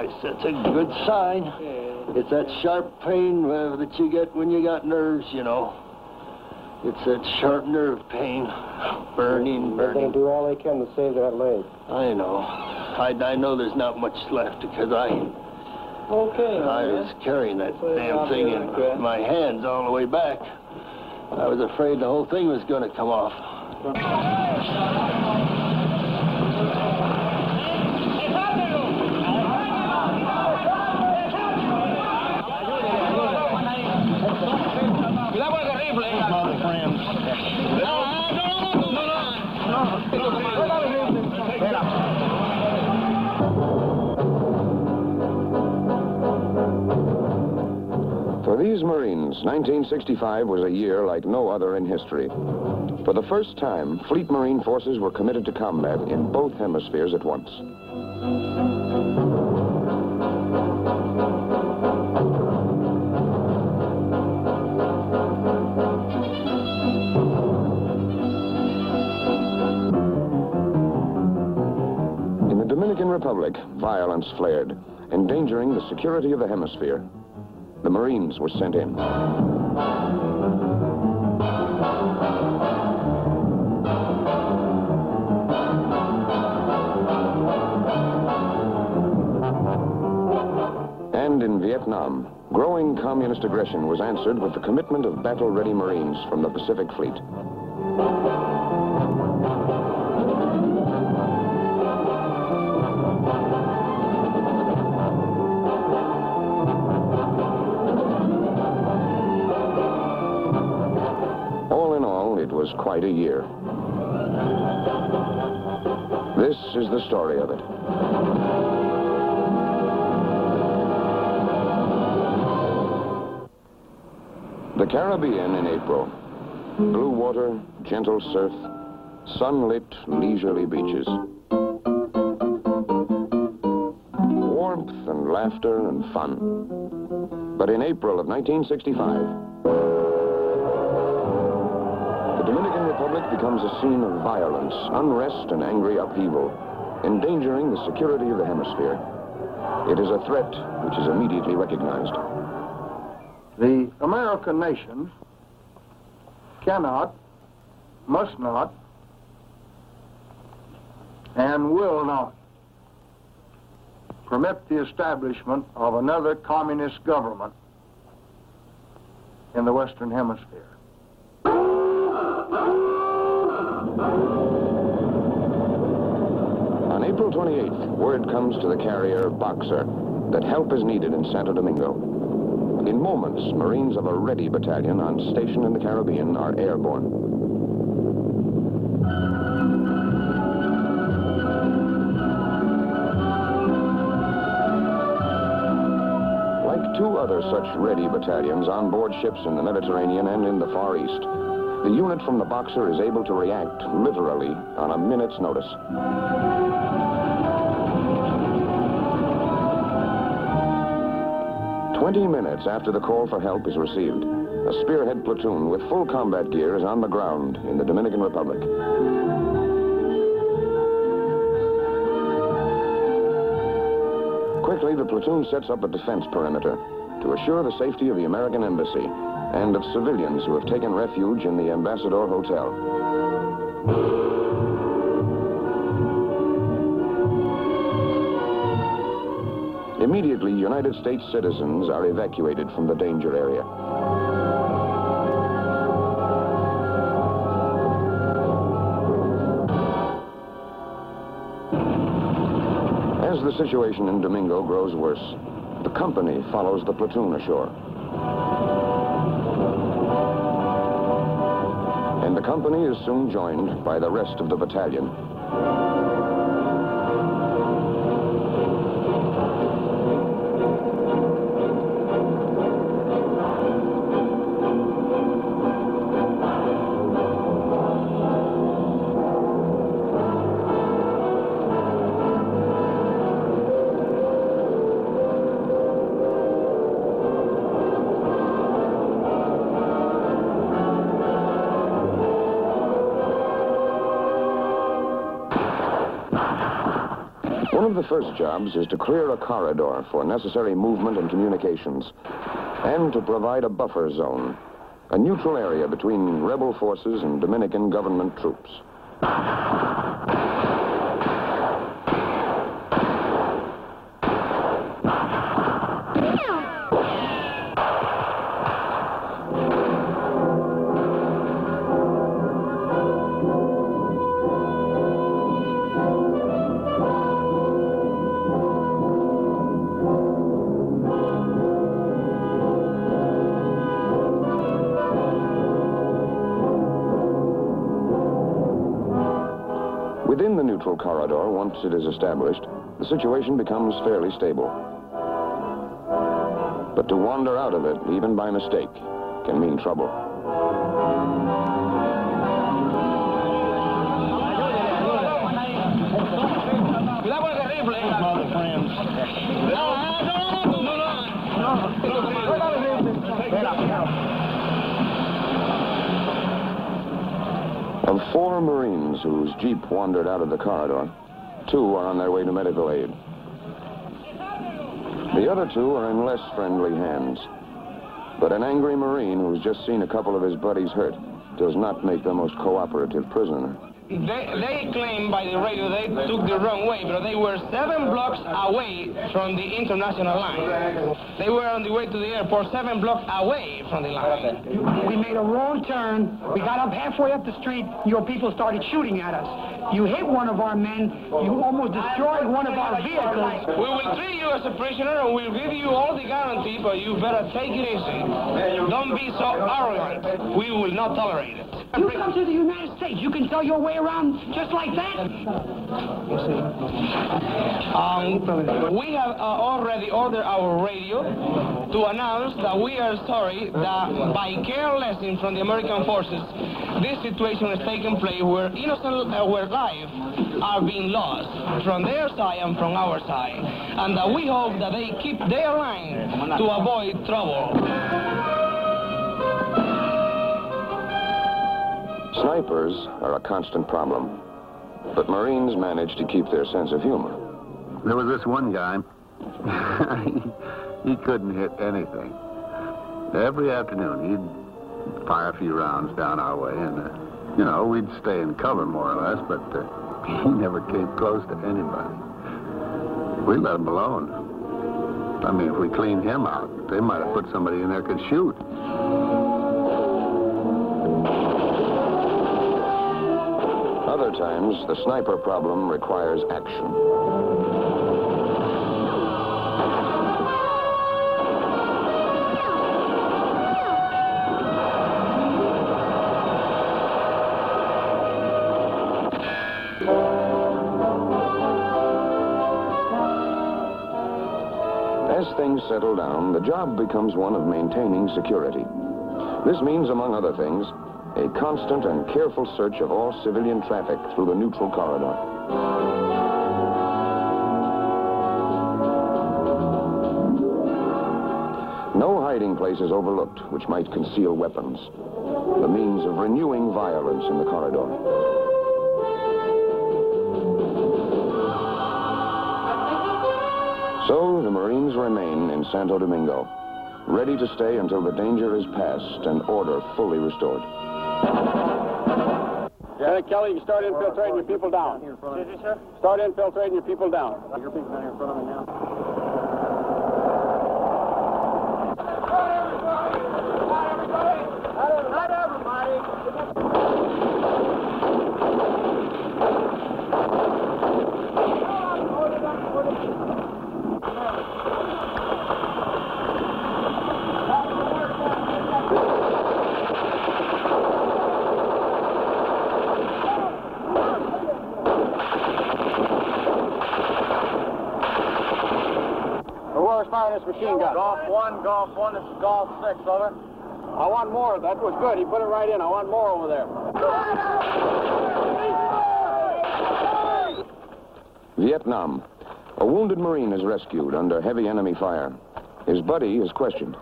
ankle. I, that's a good sign. It's that sharp pain uh, that you get when you got nerves, you know. It's that sharp nerve pain. Burning, They're going burning. to do all they can to save that leg. I know. I, I know there's not much left because I Okay. I was carrying that Put it damn thing in like my hands all the way back. I was afraid the whole thing was going to come off. Marines, 1965 was a year like no other in history. For the first time, Fleet Marine forces were committed to combat in both hemispheres at once. In the Dominican Republic, violence flared, endangering the security of the hemisphere. The Marines were sent in. And in Vietnam, growing communist aggression was answered with the commitment of battle-ready Marines from the Pacific Fleet. Quite a year. This is the story of it. The Caribbean in April. Blue water, gentle surf, sunlit, leisurely beaches. Warmth and laughter and fun. But in April of 1965, Dominican Republic becomes a scene of violence, unrest, and angry upheaval, endangering the security of the hemisphere. It is a threat which is immediately recognized. The American nation cannot, must not, and will not permit the establishment of another communist government in the Western Hemisphere. On April 28th, word comes to the carrier Boxer that help is needed in Santo Domingo. In moments, Marines of a ready battalion on station in the Caribbean are airborne. Like two other such ready battalions on board ships in the Mediterranean and in the Far East, the unit from the Boxer is able to react literally on a minute's notice. Twenty minutes after the call for help is received, a spearhead platoon with full combat gear is on the ground in the Dominican Republic. Quickly, the platoon sets up a defense perimeter to assure the safety of the American embassy and of civilians who have taken refuge in the Ambassador Hotel. Immediately, United States citizens are evacuated from the danger area. As the situation in Domingo grows worse, the company follows the platoon ashore. Company is soon joined by the rest of the battalion. Of the first jobs is to clear a corridor for necessary movement and communications, and to provide a buffer zone, a neutral area between rebel forces and Dominican government troops. Neutral corridor, once it is established, the situation becomes fairly stable. But to wander out of it, even by mistake, can mean trouble. Of four Marines whose Jeep wandered out of the corridor, two are on their way to medical aid. The other two are in less friendly hands. But an angry Marine who's just seen a couple of his buddies hurt does not make the most cooperative prisoner. They, they claim by the radio they took the wrong way, but they were seven blocks away from the international line. They were on the way to the airport seven blocks away from the line. We made a wrong turn. We got up halfway up the street. Your people started shooting at us. You hit one of our men. You almost destroyed one of our vehicles. We will treat you as a prisoner and we'll give you all the guarantee, but you better take it easy. Don't be so arrogant. We will not tolerate it. You come to the United States. You can sell your way around just like that. Um, we have uh, already ordered our radio to announce that we are sorry that by carelessness from the American forces, this situation has taken place where innocent, uh, where lives are being lost from their side and from our side, and that we hope that they keep their line to avoid trouble. Snipers are a constant problem, but Marines manage to keep their sense of humor. There was this one guy. he couldn't hit anything. Every afternoon, he'd fire a few rounds down our way, and, uh, you know, we'd stay in cover more or less, but uh, he never came close to anybody. We let him alone. I mean, if we cleaned him out, they might have put somebody in there could shoot. Other times, the sniper problem requires action. As things settle down, the job becomes one of maintaining security. This means, among other things, a constant and careful search of all civilian traffic through the neutral corridor. No hiding place is overlooked which might conceal weapons, the means of renewing violence in the corridor. So the Marines remain in Santo Domingo, ready to stay until the danger is past and order fully restored. Lieutenant Kelly, you start infiltrating your people down. Excuse me, sir? Start infiltrating your people down. Your people down here in front of me now. Who was firing this machine gun? Golf one, golf one, this is golf six, over. I want more. That was good. He put it right in. I want more over there. Vietnam. A wounded Marine is rescued under heavy enemy fire. His buddy is questioned.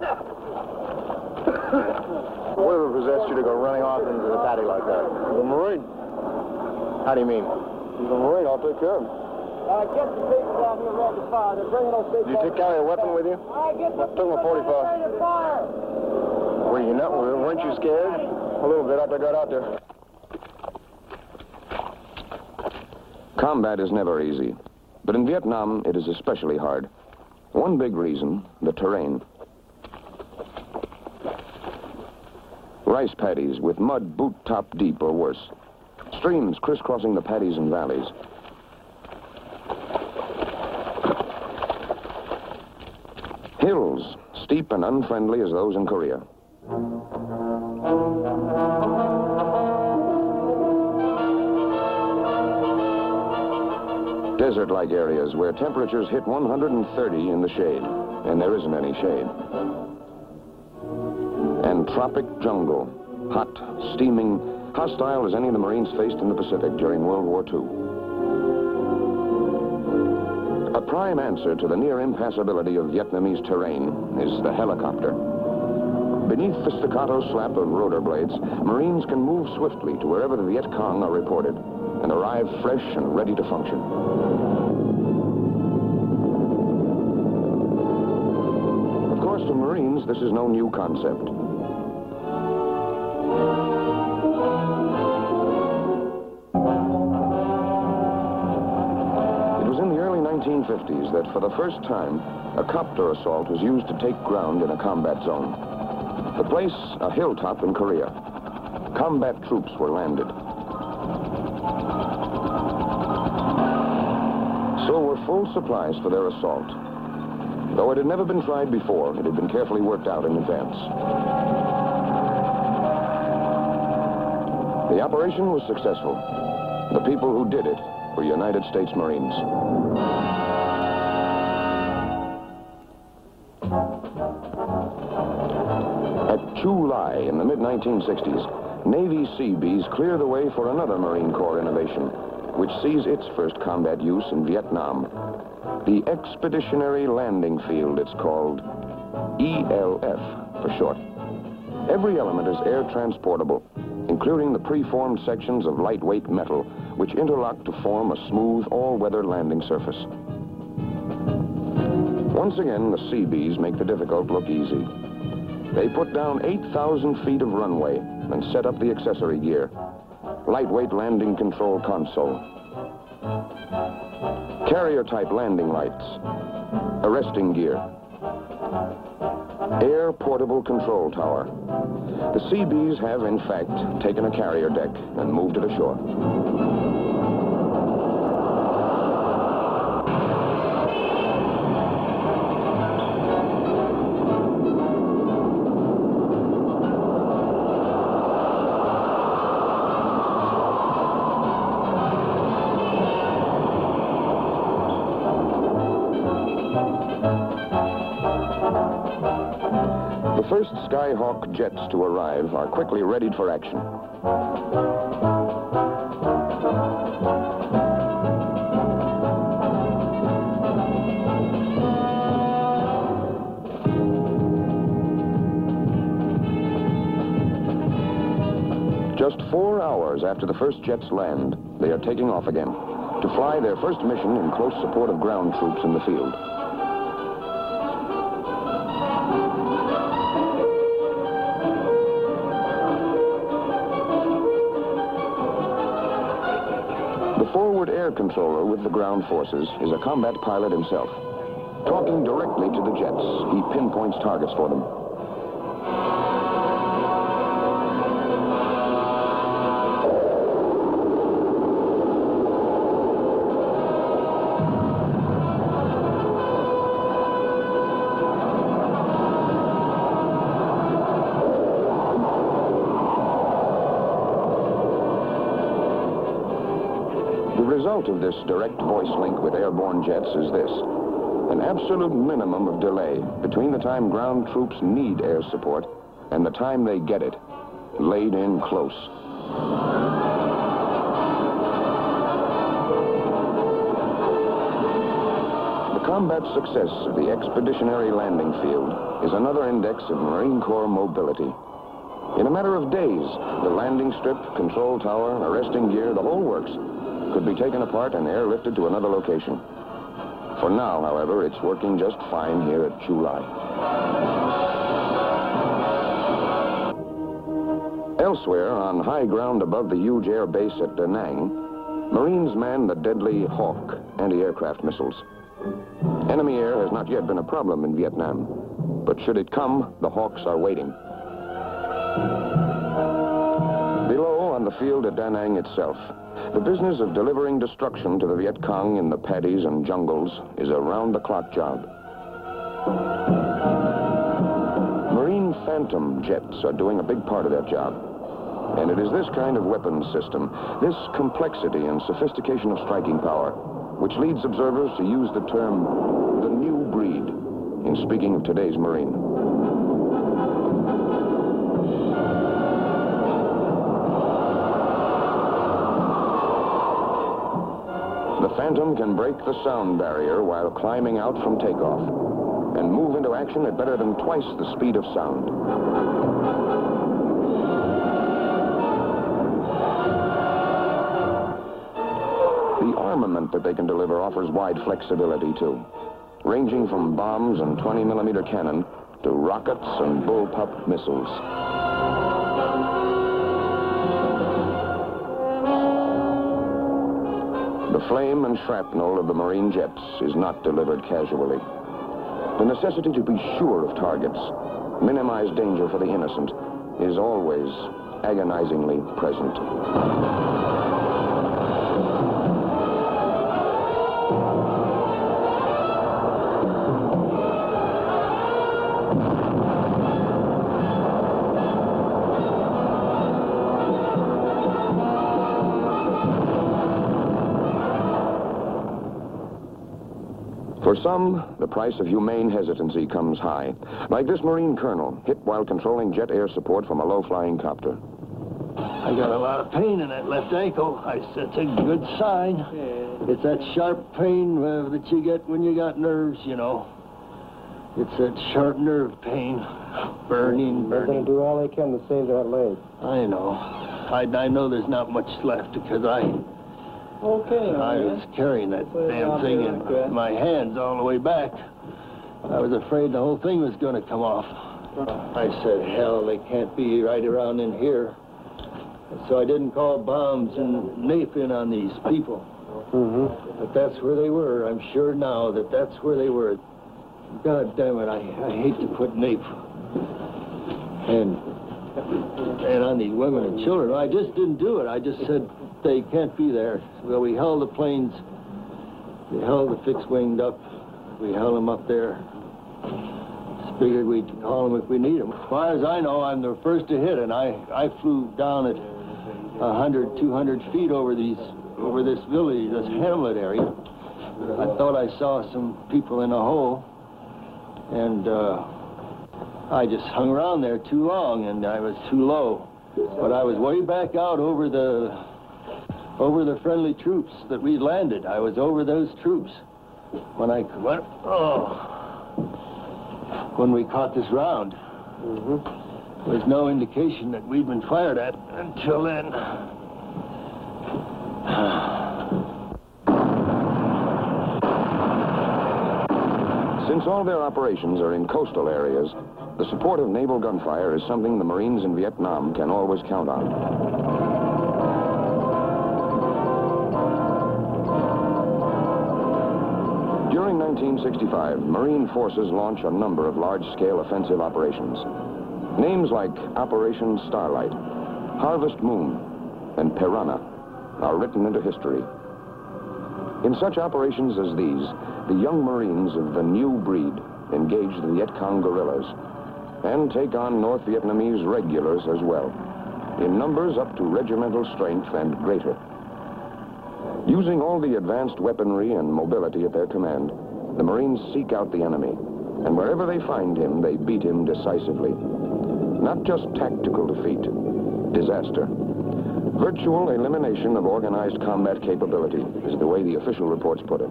Whatever possessed you to go running off into the paddy like that? The Marine. How do you mean? He's a Marine. I'll take care of him. Uh, get the people down here ready to fire. They're bringing those big Did you carry a weapon with you? I get the Took my 45. ready to fire. Were you not? Weren't you scared? A little bit after I got out there. Combat is never easy, but in Vietnam it is especially hard. One big reason, the terrain. Rice paddies with mud boot top deep or worse. Streams crisscrossing the paddies and valleys. Hills, steep and unfriendly as those in Korea. Desert-like areas where temperatures hit 130 in the shade, and there isn't any shade. And tropic jungle, hot, steaming, hostile as any of the Marines faced in the Pacific during World War II. Prime answer to the near impassability of Vietnamese terrain is the helicopter. Beneath the staccato slap of rotor blades, Marines can move swiftly to wherever the Viet Cong are reported and arrive fresh and ready to function. Of course, to Marines, this is no new concept. 1950s that for the first time, a copter assault was used to take ground in a combat zone. The place, a hilltop in Korea. Combat troops were landed. So were full supplies for their assault. Though it had never been tried before, it had been carefully worked out in advance. The operation was successful. The people who did it were United States Marines. In the mid-1960s, Navy Seabees clear the way for another Marine Corps innovation, which sees its first combat use in Vietnam. The Expeditionary Landing Field, it's called. ELF for short. Every element is air transportable, including the preformed sections of lightweight metal, which interlock to form a smooth, all-weather landing surface. Once again, the Seabees make the difficult look easy. They put down 8,000 feet of runway and set up the accessory gear. Lightweight landing control console. Carrier-type landing lights. Arresting gear. Air portable control tower. The Seabees have, in fact, taken a carrier deck and moved it ashore. The first Skyhawk jets to arrive are quickly readied for action. Just four hours after the first jets land, they are taking off again to fly their first mission in close support of ground troops in the field. Air controller with the ground forces is a combat pilot himself. Talking directly to the jets, he pinpoints targets for them. Of this direct voice link with airborne jets is this. An absolute minimum of delay between the time ground troops need air support and the time they get it, laid in close. The combat success of the expeditionary landing field is another index of Marine Corps mobility. In a matter of days, the landing strip, control tower, arresting gear, the whole works could be taken apart and airlifted to another location. For now, however, it's working just fine here at Chu Lai. Elsewhere, on high ground above the huge air base at Da Nang, Marines man the deadly Hawk anti-aircraft missiles. Enemy air has not yet been a problem in Vietnam, but should it come, the Hawks are waiting. Below, on the field at Da Nang itself, the business of delivering destruction to the Viet Cong in the paddies and jungles is a round-the-clock job. Marine Phantom jets are doing a big part of that job. And it is this kind of weapons system, this complexity and sophistication of striking power, which leads observers to use the term the new breed in speaking of today's Marine. The Phantom can break the sound barrier while climbing out from takeoff and move into action at better than twice the speed of sound. The armament that they can deliver offers wide flexibility, too, ranging from bombs and 20 millimeter cannon to rockets and bullpup missiles. The flame and shrapnel of the Marine jets is not delivered casually. The necessity to be sure of targets, minimize danger for the innocent, is always agonizingly present. Some, the price of humane hesitancy comes high. Like this Marine colonel, hit while controlling jet air support from a low-flying copter. I got a lot of pain in that left ankle. I said it's a good sign. It's that sharp pain uh, that you get when you got nerves, you know. It's that sharp nerve pain. Burning, burning. They're going to do all they can to save that leg. I know. I, I know there's not much left because I Okay. I was carrying that damn thing in my hands all the way back. I was afraid the whole thing was going to come off. I said, hell, they can't be right around in here. So I didn't call bombs and nape in on these people. Mm-hmm. But that's where they were. I'm sure now that that's where they were. God damn it, I, I hate to put nape. And, and on these women and children. I just didn't do it. I just said, they can't be there. Well, we held the planes. We held the fixed-winged up. We held them up there. Figured we'd call them if we need them. As far as I know, I'm the first to hit, and I, I flew down at 100, 200 feet over these, over this village, this hamlet area. I thought I saw some people in a hole, and uh, I just hung around there too long, and I was too low. But I was way back out over the over the friendly troops that we landed. I was over those troops when I when, Oh, when we caught this round. Mm-hmm. There's no indication that we'd been fired at until then. Since all their operations are in coastal areas, the support of naval gunfire is something the Marines in Vietnam can always count on. During 1965, Marine forces launch a number of large-scale offensive operations. Names like Operation Starlight, Harvest Moon, and Piranha are written into history. In such operations as these, the young Marines of the new breed engage the Viet Cong guerrillas and take on North Vietnamese regulars as well, in numbers up to regimental strength and greater. Using all the advanced weaponry and mobility at their command, the Marines seek out the enemy, and wherever they find him, they beat him decisively. Not just tactical defeat, disaster. Virtual elimination of organized combat capability is the way the official reports put it.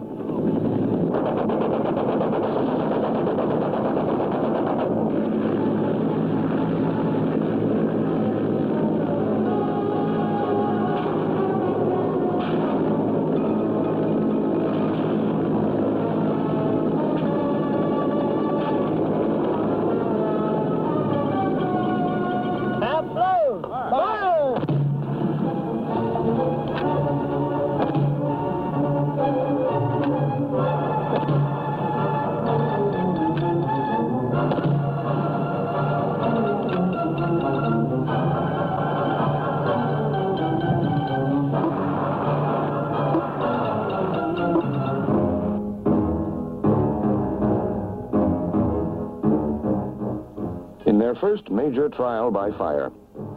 First major trial by fire,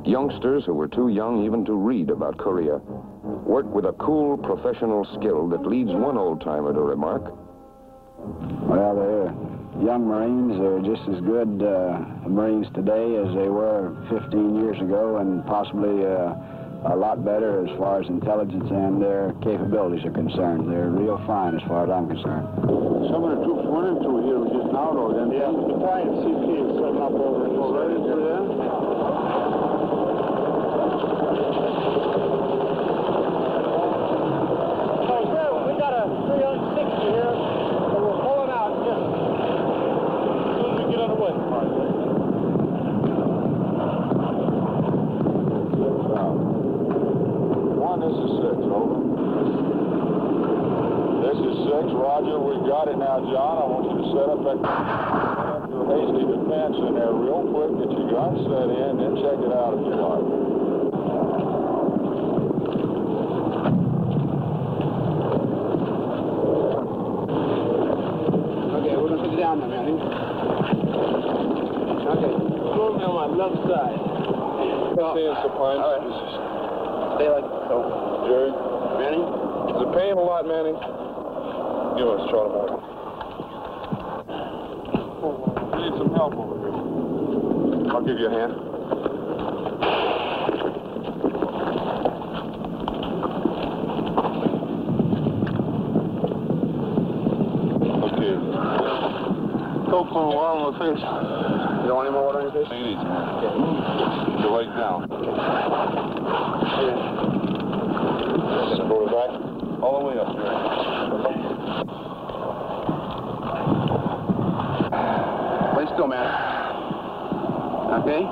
youngsters who were too young even to read about Korea. Worked with a cool professional skill that leads one old-timer to remark, Well, the young Marines are just as good uh, Marines today as they were 15 years ago, and possibly uh, a lot better as far as intelligence and their capabilities are concerned. They're real fine as far as I'm concerned. Some of the troops went into here just now, though, then. Yeah, the Bryant CP is setting up over in this area. through there? So, sir, we got a 360 here, so we're pulling out just as soon as we get underway. One, this is six, over. This is six, roger, we got it now, John. I want you to set up that your hasty defense in there real quick, get your gun set in, then check it out if you like. Okay, we're gonna put it down now, Manny. Okay, move me on my left side. Seeing supine. All right. Stay like so. Jerry, Manny? is it paying a lot, Manning? Give us, Charlie Mark. We need some help over here. I'll give you a hand. Okay. Coke on the wall on my face. You don't want any more water on your face? Take it easy, man. You're right down. Go to the back. All the way up here. Lay still, man. Okay?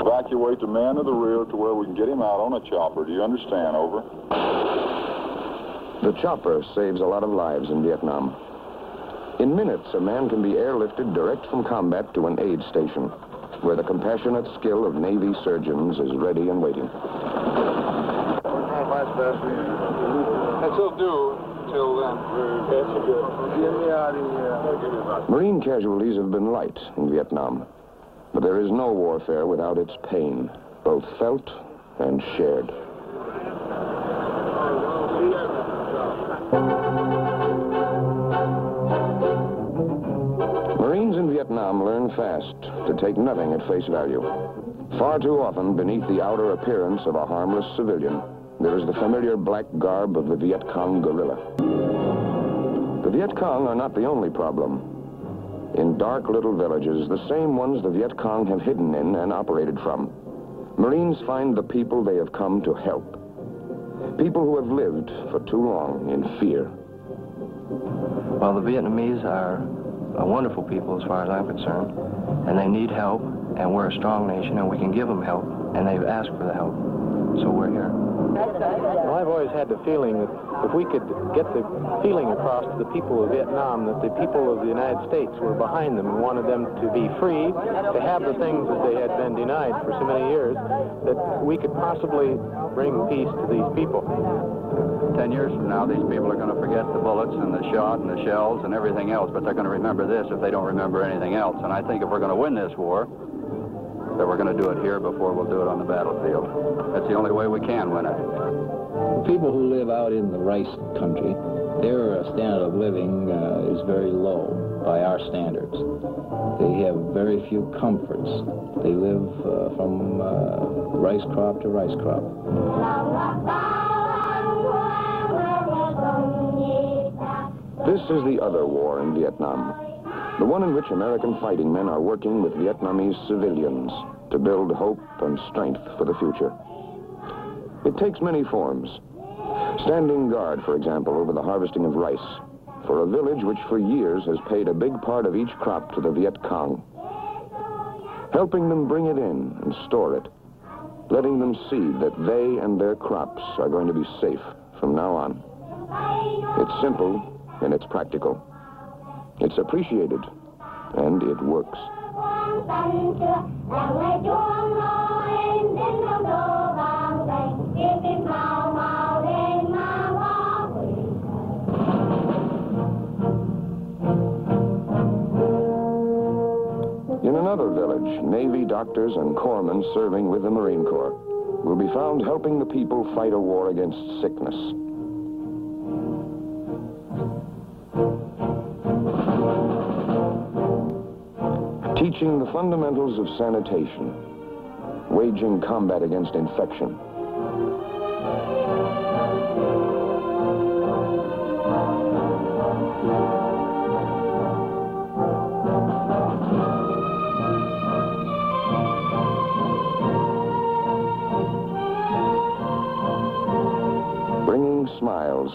Evacuate the man to the rear to where we can get him out on a chopper. Do you understand? Over. The chopper saves a lot of lives in Vietnam. In minutes, a man can be airlifted direct from combat to an aid station, where the compassionate skill of Navy surgeons is ready and waiting. That's will do till then. Get me out of here. Marine casualties have been light in Vietnam, but there is no warfare without its pain, both felt and shared. Marines in Vietnam learn fast to take nothing at face value. Far too often, beneath the outer appearance of a harmless civilian, there is the familiar black garb of the Viet Cong guerrilla. The Viet Cong are not the only problem. In dark little villages, the same ones the Viet Cong have hidden in and operated from, Marines find the people they have come to help. People who have lived for too long in fear. Well, the Vietnamese are a wonderful people as far as I'm concerned, and they need help, and we're a strong nation, and we can give them help, and they've asked for the help, so we're here. Well, I've always had the feeling that if we could get the feeling across to the people of Vietnam that the people of the United States were behind them and wanted them to be free, to have the things that they had been denied for so many years, that we could possibly bring peace to these people. Ten years from now, these people are going to forget the bullets and the shot and the shells and everything else, but they're going to remember this if they don't remember anything else. And I think if we're going to win this war, that we're going to do it here before we'll do it on the battlefield. That's the only way we can win it. People who live out in the rice country, their standard of living uh, is very low by our standards. They have very few comforts. They live uh, from uh, rice crop to rice crop. This is the other war in Vietnam. The one in which American fighting men are working with Vietnamese civilians to build hope and strength for the future. It takes many forms. Standing guard, for example, over the harvesting of rice, for a village which for years has paid a big part of each crop to the Viet Cong. Helping them bring it in and store it. Letting them see that they and their crops are going to be safe from now on. It's simple and it's practical. It's appreciated and it works. In another village, Navy doctors and corpsmen serving with the Marine Corps will be found helping the people fight a war against sickness. Teaching the fundamentals of sanitation, waging combat against infection,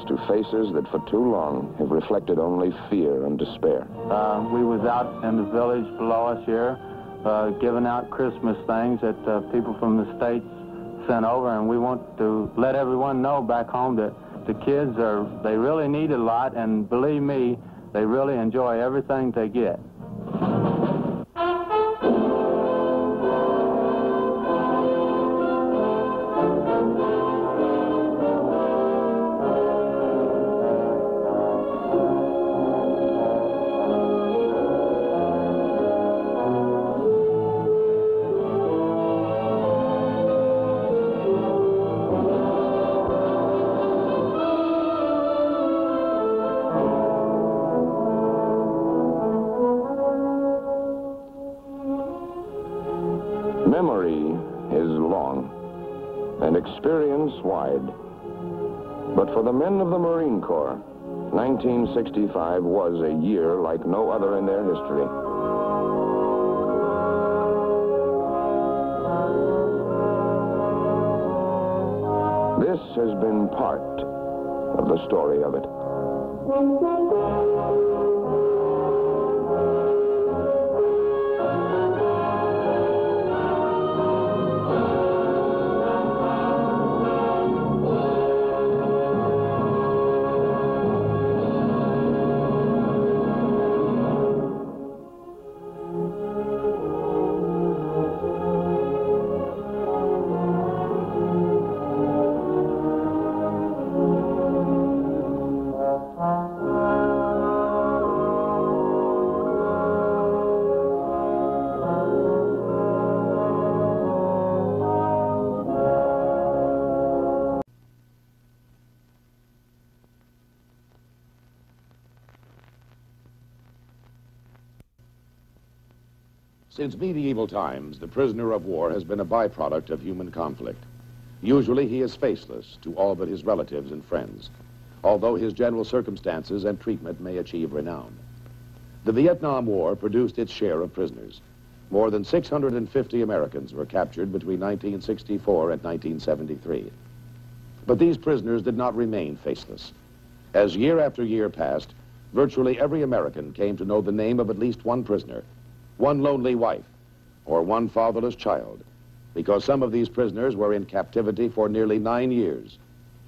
to faces that for too long have reflected only fear and despair. Uh, we was out in the village below us here, uh, giving out Christmas things that uh, people from the States sent over, and we want to let everyone know back home that the kids are, they really need a lot, and believe me, they really enjoy everything they get. Corps, 1965 was a year like no other in their history. This has been part of the story of it. Since medieval times, the prisoner of war has been a byproduct of human conflict. Usually he is faceless to all but his relatives and friends, although his general circumstances and treatment may achieve renown. The Vietnam War produced its share of prisoners. More than 650 Americans were captured between 1964 and 1973. But these prisoners did not remain faceless. As year after year passed, virtually every American came to know the name of at least one prisoner, one lonely wife, or one fatherless child, because some of these prisoners were in captivity for nearly nine years,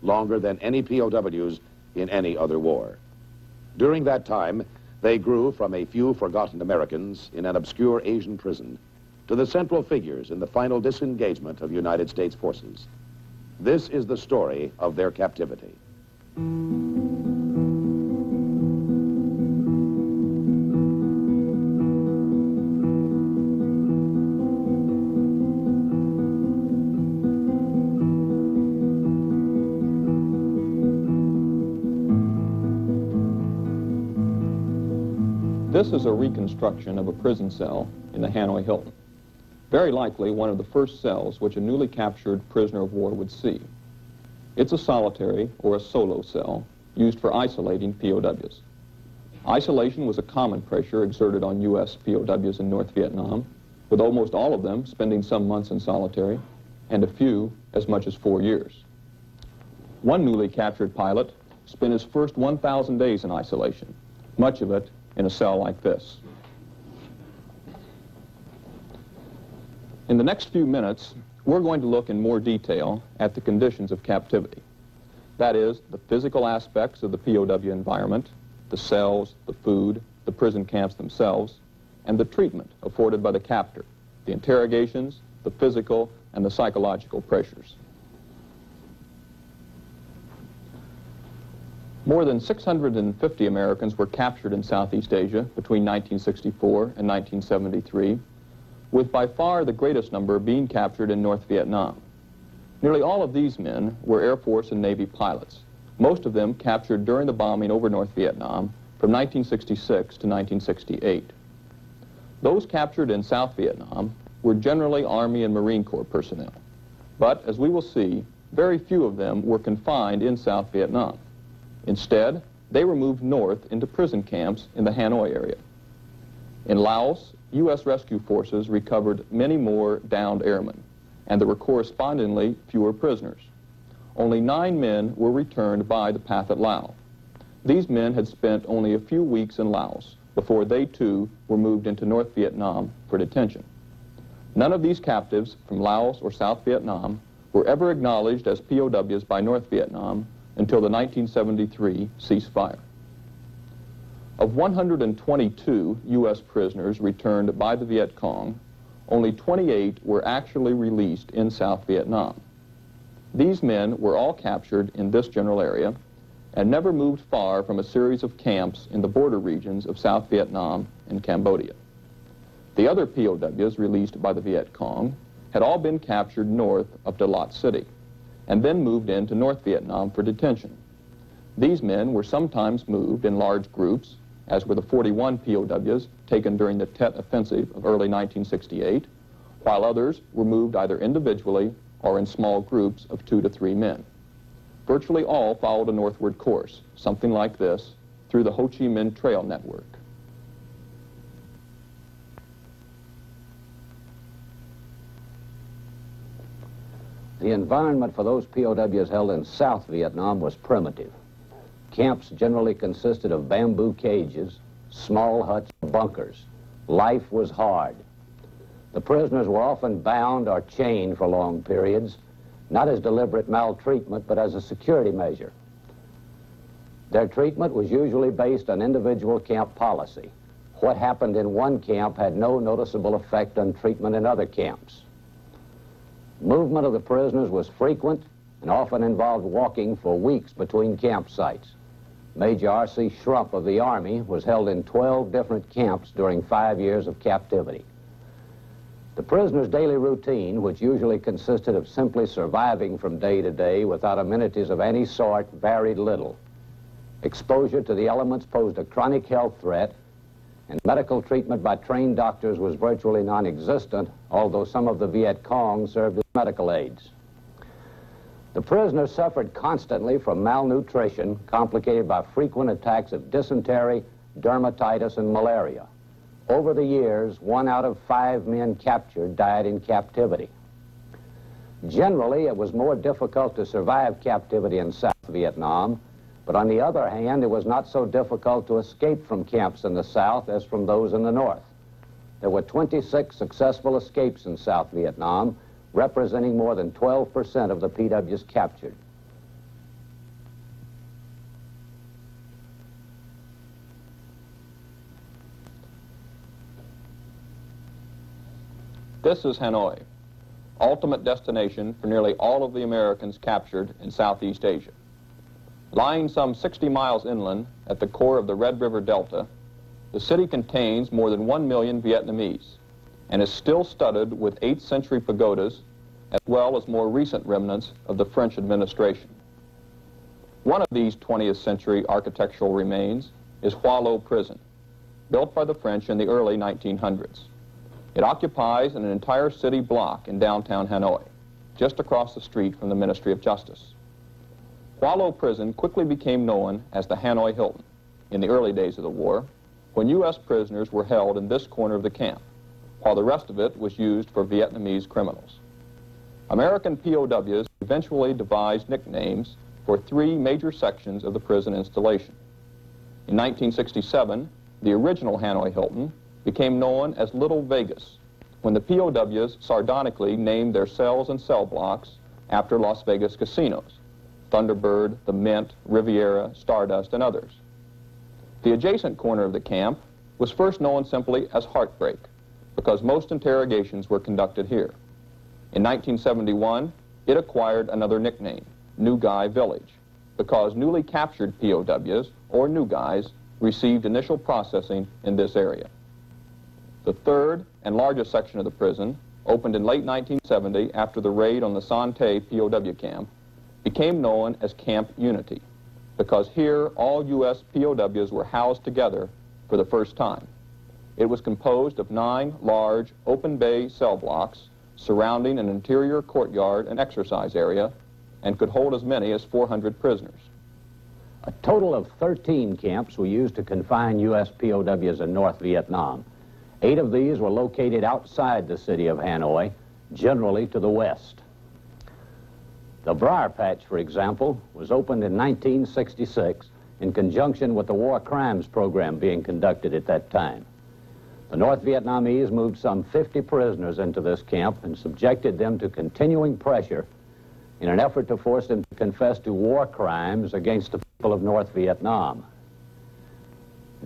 longer than any POWs in any other war. During that time, they grew from a few forgotten Americans in an obscure Asian prison to the central figures in the final disengagement of United States forces. This is the story of their captivity. This is a reconstruction of a prison cell in the Hanoi Hilton. Very likely one of the first cells which a newly captured prisoner of war would see. It's a solitary or a solo cell used for isolating POWs. Isolation was a common pressure exerted on U.S. POWs in North Vietnam, with almost all of them spending some months in solitary, and a few as much as four years. One newly captured pilot spent his first 1,000 days in isolation, much of it in a cell like this. In the next few minutes, we're going to look in more detail at the conditions of captivity. That is, the physical aspects of the POW environment, the cells, the food, the prison camps themselves, and the treatment afforded by the captor, the interrogations, the physical, and the psychological pressures. More than 650 Americans were captured in Southeast Asia between 1964 and 1973, with by far the greatest number being captured in North Vietnam. Nearly all of these men were Air Force and Navy pilots, most of them captured during the bombing over North Vietnam from 1966 to 1968. Those captured in South Vietnam were generally Army and Marine Corps personnel. But, as we will see, very few of them were confined in South Vietnam. Instead, they were moved north into prison camps in the Hanoi area. In Laos, U.S. rescue forces recovered many more downed airmen, and there were correspondingly fewer prisoners. Only nine men were returned by the Pathet Lao. These men had spent only a few weeks in Laos before they too were moved into North Vietnam for detention. None of these captives from Laos or South Vietnam were ever acknowledged as POWs by North Vietnam until the 1973 ceasefire. Of 122 U.S. prisoners returned by the Viet Cong, only 28 were actually released in South Vietnam. These men were all captured in this general area and never moved far from a series of camps in the border regions of South Vietnam and Cambodia. The other POWs released by the Viet Cong had all been captured north of Dalat City and then moved into North Vietnam for detention. These men were sometimes moved in large groups, as were the 41 POWs taken during the Tet Offensive of early 1968, while others were moved either individually or in small groups of two to three men. Virtually all followed a northward course, something like this, through the Ho Chi Minh Trail Network. The environment for those POWs held in South Vietnam was primitive. Camps generally consisted of bamboo cages, small huts, bunkers. Life was hard. The prisoners were often bound or chained for long periods, not as deliberate maltreatment, but as a security measure. Their treatment was usually based on individual camp policy. What happened in one camp had no noticeable effect on treatment in other camps. Movement of the prisoners was frequent and often involved walking for weeks between campsites. Major R.C. Schrump of the Army was held in 12 different camps during five years of captivity. The prisoner's daily routine, which usually consisted of simply surviving from day to day without amenities of any sort, varied little. Exposure to the elements posed a chronic health threat and medical treatment by trained doctors was virtually non-existent, although some of the Viet Cong served as medical aides. The prisoners suffered constantly from malnutrition, complicated by frequent attacks of dysentery, dermatitis, and malaria. Over the years, one out of five men captured died in captivity. Generally, it was more difficult to survive captivity in South Vietnam but on the other hand, it was not so difficult to escape from camps in the South as from those in the North. There were 26 successful escapes in South Vietnam, representing more than 12% of the PWs captured. This is Hanoi, ultimate destination for nearly all of the Americans captured in Southeast Asia. Lying some 60 miles inland at the core of the Red River Delta, the city contains more than 1 million Vietnamese and is still studded with 8th century pagodas as well as more recent remnants of the French administration. One of these 20th century architectural remains is Hoa Lo Prison, built by the French in the early 1900s. It occupies an entire city block in downtown Hanoi, just across the street from the Ministry of Justice. Hoa Lo Prison quickly became known as the Hanoi Hilton in the early days of the war, when U.S. prisoners were held in this corner of the camp, while the rest of it was used for Vietnamese criminals. American POWs eventually devised nicknames for three major sections of the prison installation. In 1967, the original Hanoi Hilton became known as Little Vegas, when the POWs sardonically named their cells and cell blocks after Las Vegas casinos. Thunderbird, the Mint, Riviera, Stardust, and others. The adjacent corner of the camp was first known simply as Heartbreak because most interrogations were conducted here. In 1971, it acquired another nickname, New Guy Village, because newly captured POWs, or New Guys, received initial processing in this area. The third and largest section of the prison, opened in late 1970 after the raid on the Son Tay POW camp, became known as Camp Unity because here all U.S. POWs were housed together for the first time. It was composed of nine large open bay cell blocks surrounding an interior courtyard and exercise area and could hold as many as 400 prisoners. A total of 13 camps were used to confine U.S. POWs in North Vietnam. Eight of these were located outside the city of Hanoi, generally to the west. The Briar Patch, for example, was opened in 1966 in conjunction with the war crimes program being conducted at that time. The North Vietnamese moved some 50 prisoners into this camp and subjected them to continuing pressure in an effort to force them to confess to war crimes against the people of North Vietnam.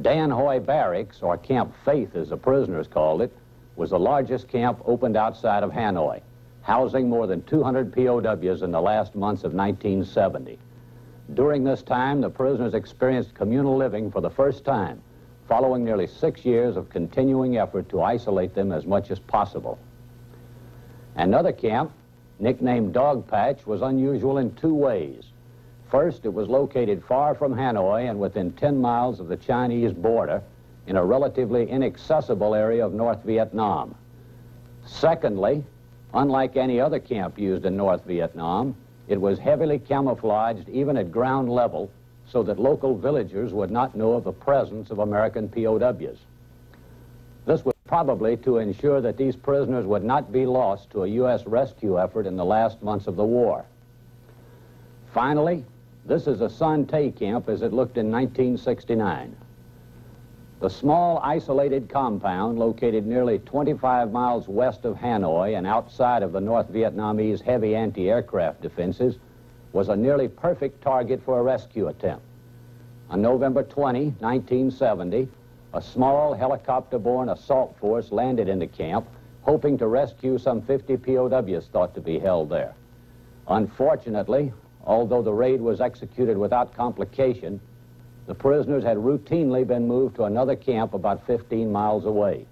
Dan Hoi Barracks, or Camp Faith as the prisoners called it, was the largest camp opened outside of Hanoi, housing more than 200 POWs in the last months of 1970. During this time, the prisoners experienced communal living for the first time, following nearly six years of continuing effort to isolate them as much as possible. Another camp, nicknamed Dog Patch, was unusual in two ways. First, it was located far from Hanoi and within 10 miles of the Chinese border in a relatively inaccessible area of North Vietnam. Secondly, unlike any other camp used in North Vietnam, it was heavily camouflaged even at ground level so that local villagers would not know of the presence of American POWs. This was probably to ensure that these prisoners would not be lost to a U.S. rescue effort in the last months of the war. Finally, this is a Son Tay camp as it looked in 1969. The small isolated compound located nearly 25 miles west of Hanoi and outside of the North Vietnamese heavy anti-aircraft defenses was a nearly perfect target for a rescue attempt. On November 20, 1970, a small helicopter-borne assault force landed in the camp, hoping to rescue some 50 POWs thought to be held there. Unfortunately, although the raid was executed without complication, the prisoners had routinely been moved to another camp about 15 miles away.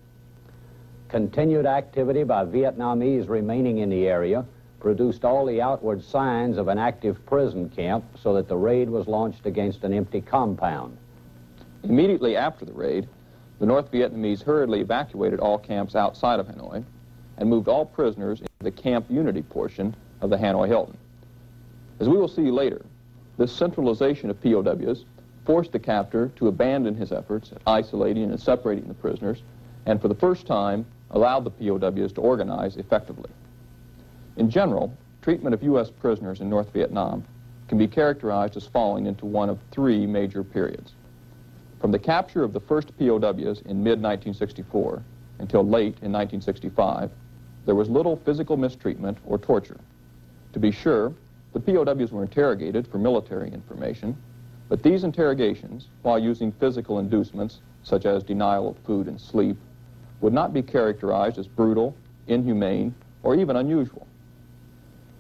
Continued activity by Vietnamese remaining in the area produced all the outward signs of an active prison camp so that the raid was launched against an empty compound. Immediately after the raid, the North Vietnamese hurriedly evacuated all camps outside of Hanoi and moved all prisoners into the Camp Unity portion of the Hanoi Hilton. As we will see later, this centralization of POWs forced the captor to abandon his efforts at isolating and separating the prisoners, and for the first time allowed the POWs to organize effectively. In general, treatment of U.S. prisoners in North Vietnam can be characterized as falling into one of three major periods. From the capture of the first POWs in mid-1964 until late in 1965, there was little physical mistreatment or torture. To be sure, the POWs were interrogated for military information, but these interrogations, while using physical inducements, such as denial of food and sleep, would not be characterized as brutal, inhumane, or even unusual.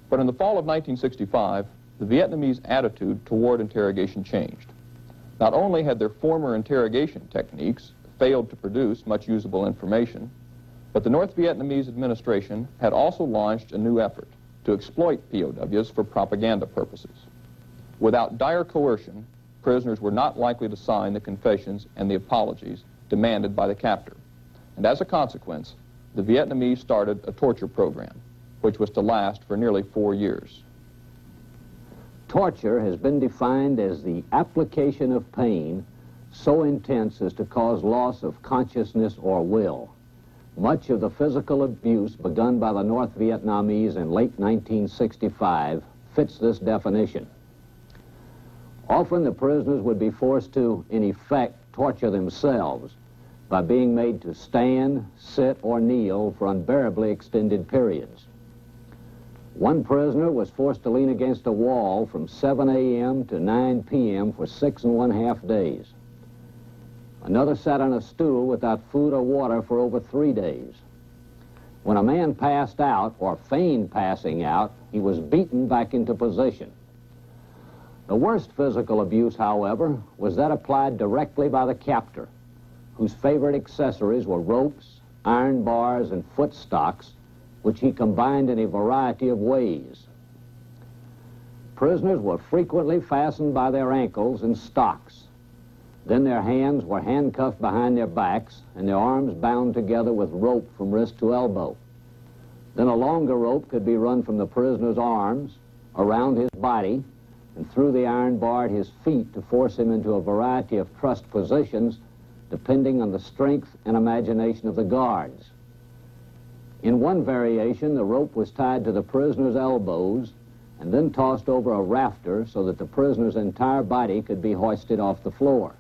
But in the fall of 1965, the Vietnamese attitude toward interrogation changed. Not only had their former interrogation techniques failed to produce much usable information, but the North Vietnamese administration had also launched a new effort to exploit POWs for propaganda purposes. Without dire coercion, prisoners were not likely to sign the confessions and the apologies demanded by the captor. And as a consequence, the Vietnamese started a torture program, which was to last for nearly four years. Torture has been defined as the application of pain so intense as to cause loss of consciousness or will. Much of the physical abuse begun by the North Vietnamese in late 1965 fits this definition. Often the prisoners would be forced to, in effect, torture themselves by being made to stand, sit, or kneel for unbearably extended periods. One prisoner was forced to lean against a wall from 7 a.m. to 9 p.m. for six and one half days. Another sat on a stool without food or water for over three days. When a man passed out, or feigned passing out, he was beaten back into position. The worst physical abuse, however, was that applied directly by the captor, whose favorite accessories were ropes, iron bars, and foot stocks, which he combined in a variety of ways. Prisoners were frequently fastened by their ankles in stocks. Then their hands were handcuffed behind their backs and their arms bound together with rope from wrist to elbow. Then a longer rope could be run from the prisoner's arms around his body and through the iron bar at his feet to force him into a variety of trussed positions depending on the strength and imagination of the guards. In one variation, the rope was tied to the prisoner's elbows and then tossed over a rafter so that the prisoner's entire body could be hoisted off the floor.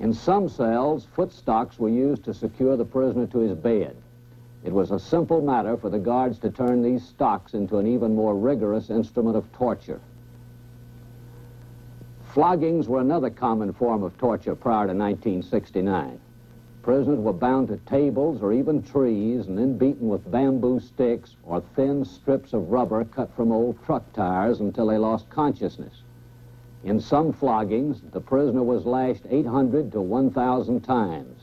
In some cells, footstocks were used to secure the prisoner to his bed. It was a simple matter for the guards to turn these stocks into an even more rigorous instrument of torture. Floggings were another common form of torture prior to 1969. Prisoners were bound to tables or even trees and then beaten with bamboo sticks or thin strips of rubber cut from old truck tires until they lost consciousness. In some floggings, the prisoner was lashed 800 to 1,000 times.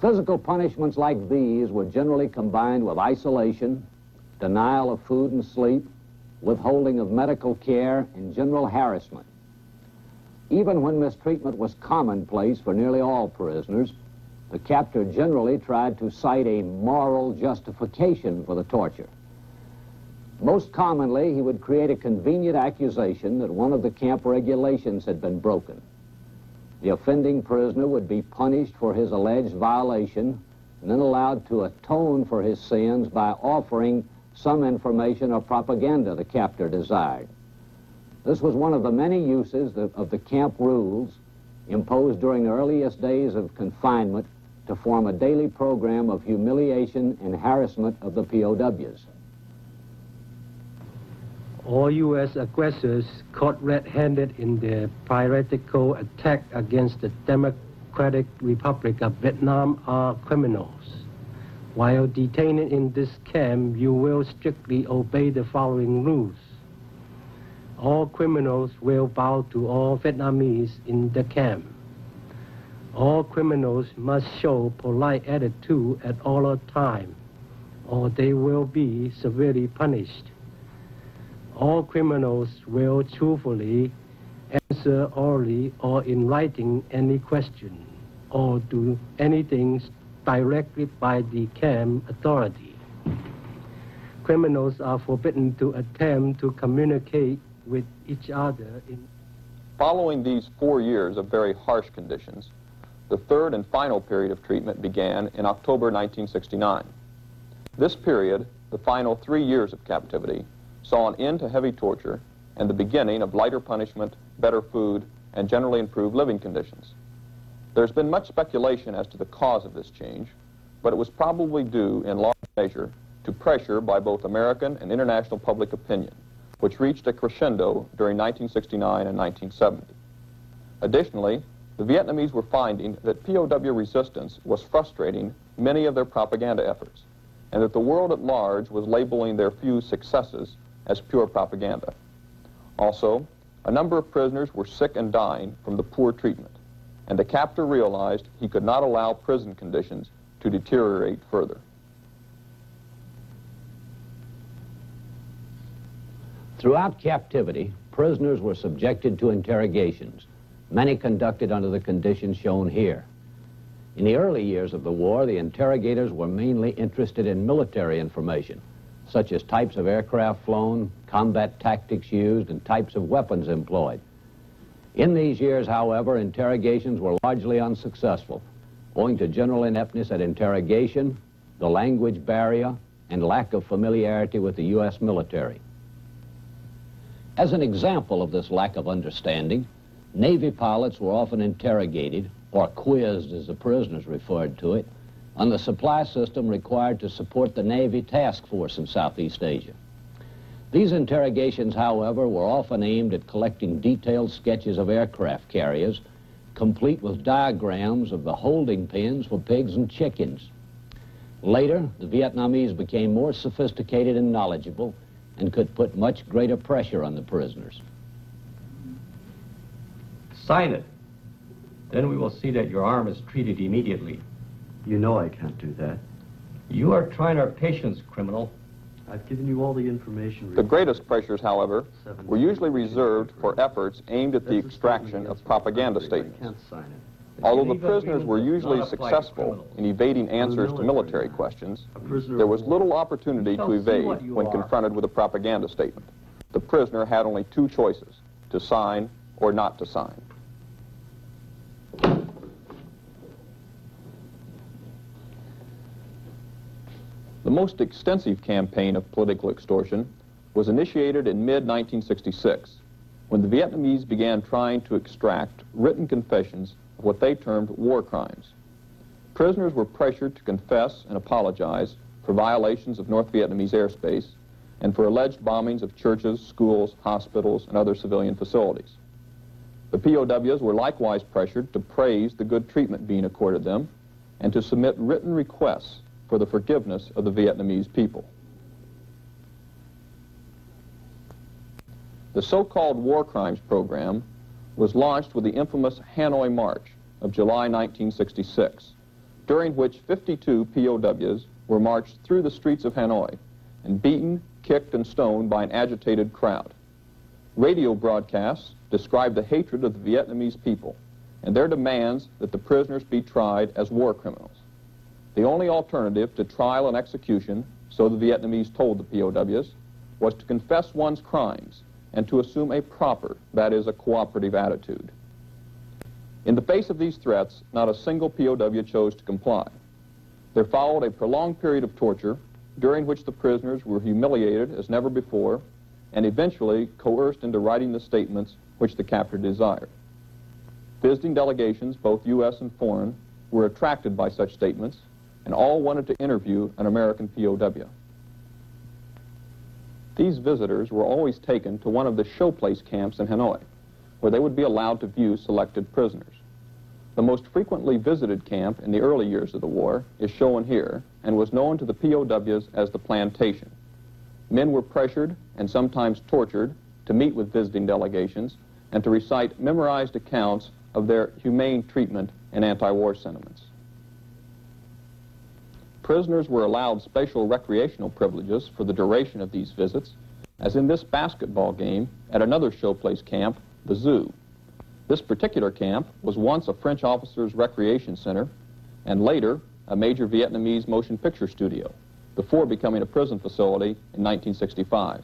Physical punishments like these were generally combined with isolation, denial of food and sleep, withholding of medical care, and general harassment. Even when mistreatment was commonplace for nearly all prisoners, the captor generally tried to cite a moral justification for the torture. Most commonly, he would create a convenient accusation that one of the camp regulations had been broken. The offending prisoner would be punished for his alleged violation and then allowed to atone for his sins by offering some information or propaganda the captor desired. This was one of the many uses of the camp rules imposed during the earliest days of confinement to form a daily program of humiliation and harassment of the POWs. All U.S. aggressors caught red-handed in their piratical attack against the Democratic Republic of Vietnam are criminals. While detained in this camp, you will strictly obey the following rules. All criminals will bow to all Vietnamese in the camp. All criminals must show polite attitude at all times, or they will be severely punished. All criminals will truthfully answer orally or in writing any question, or do anything directed by the camp authority. Criminals are forbidden to attempt to communicate with each other in Following these four years of very harsh conditions, the third and final period of treatment began in October 1969. This period, the final three years of captivity, saw an end to heavy torture and the beginning of lighter punishment, better food, and generally improved living conditions. There's been much speculation as to the cause of this change, but it was probably due in large measure to pressure by both American and international public opinion which reached a crescendo during 1969 and 1970. Additionally, the Vietnamese were finding that POW resistance was frustrating many of their propaganda efforts, and that the world at large was labeling their few successes as pure propaganda. Also, a number of prisoners were sick and dying from the poor treatment, and the captor realized he could not allow prison conditions to deteriorate further. Throughout captivity, prisoners were subjected to interrogations, many conducted under the conditions shown here. In the early years of the war, the interrogators were mainly interested in military information, such as types of aircraft flown, combat tactics used, and types of weapons employed. In these years, however, interrogations were largely unsuccessful, owing to general ineptness at interrogation, the language barrier, and lack of familiarity with the U.S. military. As an example of this lack of understanding, Navy pilots were often interrogated, or quizzed as the prisoners referred to it, on the supply system required to support the Navy task force in Southeast Asia. These interrogations, however, were often aimed at collecting detailed sketches of aircraft carriers, complete with diagrams of the holding pens for pigs and chickens. Later, the Vietnamese became more sophisticated and knowledgeable and could put much greater pressure on the prisoners. Sign it. Then we will see that your arm is treated immediately. You know I can't do that. You are trying our patience, criminal. I've given you all the information. The greatest pressures, however, were usually reserved for efforts aimed at the extraction of propaganda statements. Can't sign it. Although the prisoners were usually successful in evading answers to military questions, there was little opportunity to evade when confronted with a propaganda statement. The prisoner had only two choices, to sign or not to sign. The most extensive campaign of political extortion was initiated in mid-1966 when the Vietnamese began trying to extract written confessions of what they termed war crimes. Prisoners were pressured to confess and apologize for violations of North Vietnamese airspace and for alleged bombings of churches, schools, hospitals, and other civilian facilities. The POWs were likewise pressured to praise the good treatment being accorded them and to submit written requests for the forgiveness of the Vietnamese people. The so-called War Crimes Program was launched with the infamous Hanoi March of July 1966, during which 52 POWs were marched through the streets of Hanoi and beaten, kicked, and stoned by an agitated crowd. Radio broadcasts described the hatred of the Vietnamese people and their demands that the prisoners be tried as war criminals. The only alternative to trial and execution, so the Vietnamese told the POWs, was to confess one's crimes and to assume a proper, that is, a cooperative attitude. In the face of these threats, not a single POW chose to comply. There followed a prolonged period of torture, during which the prisoners were humiliated as never before, and eventually coerced into writing the statements which the captor desired. Visiting delegations, both U.S. and foreign, were attracted by such statements, and all wanted to interview an American POW. These visitors were always taken to one of the showplace camps in Hanoi, where they would be allowed to view selected prisoners. The most frequently visited camp in the early years of the war is shown here and was known to the POWs as the plantation. Men were pressured and sometimes tortured to meet with visiting delegations and to recite memorized accounts of their humane treatment and anti-war sentiments. Prisoners were allowed special recreational privileges for the duration of these visits, as in this basketball game at another showplace camp, the zoo. This particular camp was once a French officer's recreation center and later a major Vietnamese motion picture studio, before becoming a prison facility in 1965.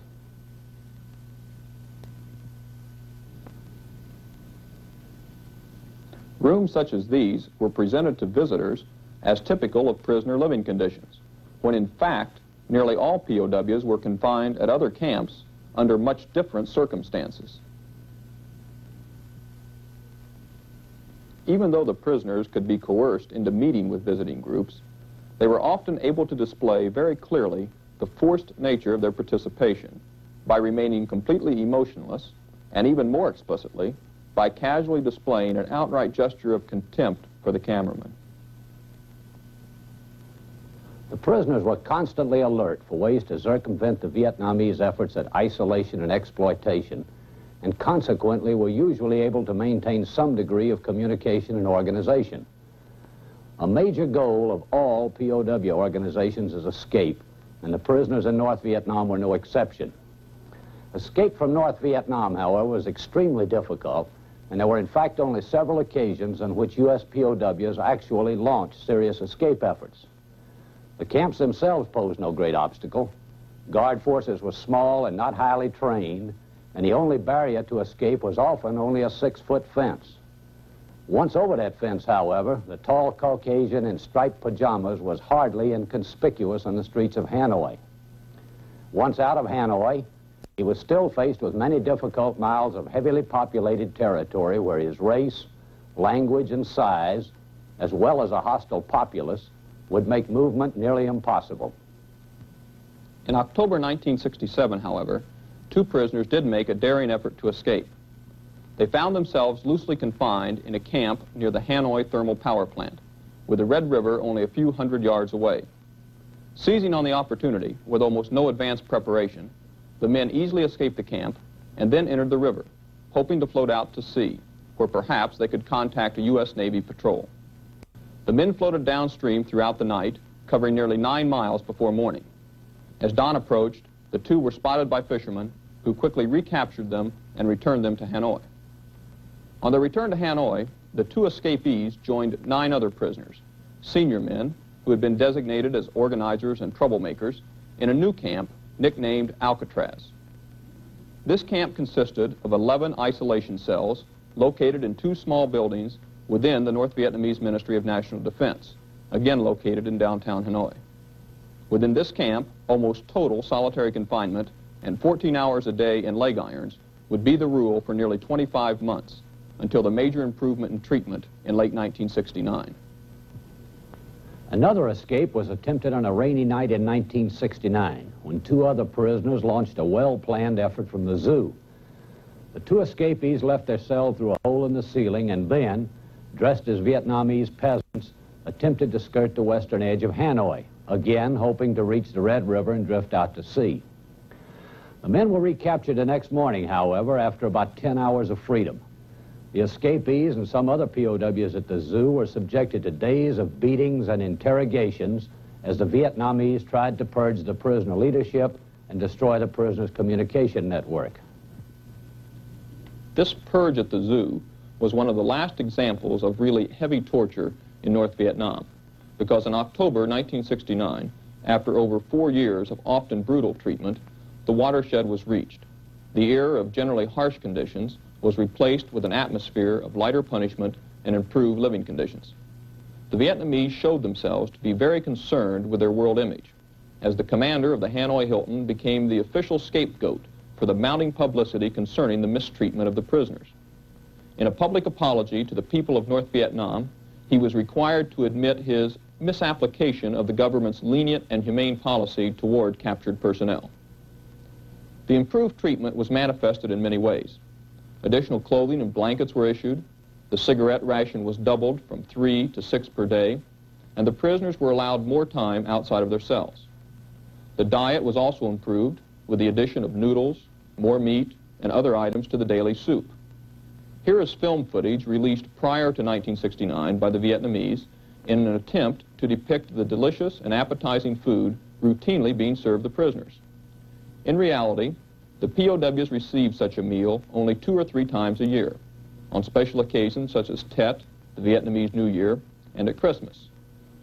Rooms such as these were presented to visitors as typical of prisoner living conditions, when in fact nearly all POWs were confined at other camps under much different circumstances. Even though the prisoners could be coerced into meeting with visiting groups, they were often able to display very clearly the forced nature of their participation by remaining completely emotionless and even more explicitly by casually displaying an outright gesture of contempt for the cameraman. The prisoners were constantly alert for ways to circumvent the Vietnamese efforts at isolation and exploitation, and consequently were usually able to maintain some degree of communication and organization. A major goal of all POW organizations is escape, and the prisoners in North Vietnam were no exception. Escape from North Vietnam, however, was extremely difficult, and there were in fact only several occasions on which U.S. POWs actually launched serious escape efforts. The camps themselves posed no great obstacle. Guard forces were small and not highly trained, and the only barrier to escape was often only a six-foot fence. Once over that fence, however, the tall Caucasian in striped pajamas was hardly inconspicuous on the streets of Hanoi. Once out of Hanoi, he was still faced with many difficult miles of heavily populated territory where his race, language, and size, as well as a hostile populace, would make movement nearly impossible. In October 1967, however, two prisoners did make a daring effort to escape. They found themselves loosely confined in a camp near the Hanoi thermal power plant, with the Red River only a few hundred yards away. Seizing on the opportunity, with almost no advance preparation, the men easily escaped the camp and then entered the river, hoping to float out to sea, where perhaps they could contact a U.S. Navy patrol. The men floated downstream throughout the night, covering nearly nine miles before morning. As dawn approached, the two were spotted by fishermen, who quickly recaptured them and returned them to Hanoi. On their return to Hanoi, the two escapees joined nine other prisoners, senior men who had been designated as organizers and troublemakers, in a new camp nicknamed Alcatraz. This camp consisted of 11 isolation cells located in two small buildings within the North Vietnamese Ministry of National Defense, again located in downtown Hanoi. Within this camp, almost total solitary confinement and 14 hours a day in leg irons would be the rule for nearly 25 months until the major improvement in treatment in late 1969. Another escape was attempted on a rainy night in 1969 when two other prisoners launched a well-planned effort from the zoo. The two escapees left their cell through a hole in the ceiling and then, dressed as Vietnamese peasants, attempted to skirt the western edge of Hanoi, again hoping to reach the Red River and drift out to sea. The men were recaptured the next morning, however, after about 10 hours of freedom. The escapees and some other POWs at the zoo were subjected to days of beatings and interrogations as the Vietnamese tried to purge the prisoner leadership and destroy the prisoners' communication network. This purge at the zoo was one of the last examples of really heavy torture in North Vietnam because in October 1969, after over four years of often brutal treatment, the watershed was reached. The era of generally harsh conditions was replaced with an atmosphere of lighter punishment and improved living conditions. The Vietnamese showed themselves to be very concerned with their world image, as the commander of the Hanoi Hilton became the official scapegoat for the mounting publicity concerning the mistreatment of the prisoners. In a public apology to the people of North Vietnam, he was required to admit his misapplication of the government's lenient and humane policy toward captured personnel. The improved treatment was manifested in many ways. Additional clothing and blankets were issued. The cigarette ration was doubled from three to six per day, and the prisoners were allowed more time outside of their cells. The diet was also improved with the addition of noodles, more meat, and other items to the daily soup. Here is film footage released prior to 1969 by the Vietnamese in an attempt to depict the delicious and appetizing food routinely being served the prisoners. In reality, the POWs received such a meal only two or three times a year, on special occasions such as Tet, the Vietnamese New Year, and at Christmas.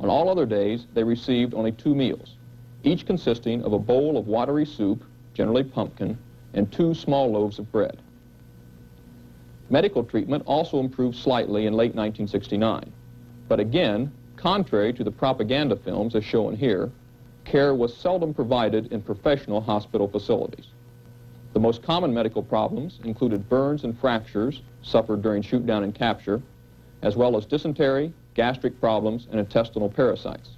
On all other days, they received only two meals, each consisting of a bowl of watery soup, generally pumpkin, and two small loaves of bread. Medical treatment also improved slightly in late 1969. But again, contrary to the propaganda films as shown here, care was seldom provided in professional hospital facilities. The most common medical problems included burns and fractures suffered during shoot-down and capture, as well as dysentery, gastric problems, and intestinal parasites.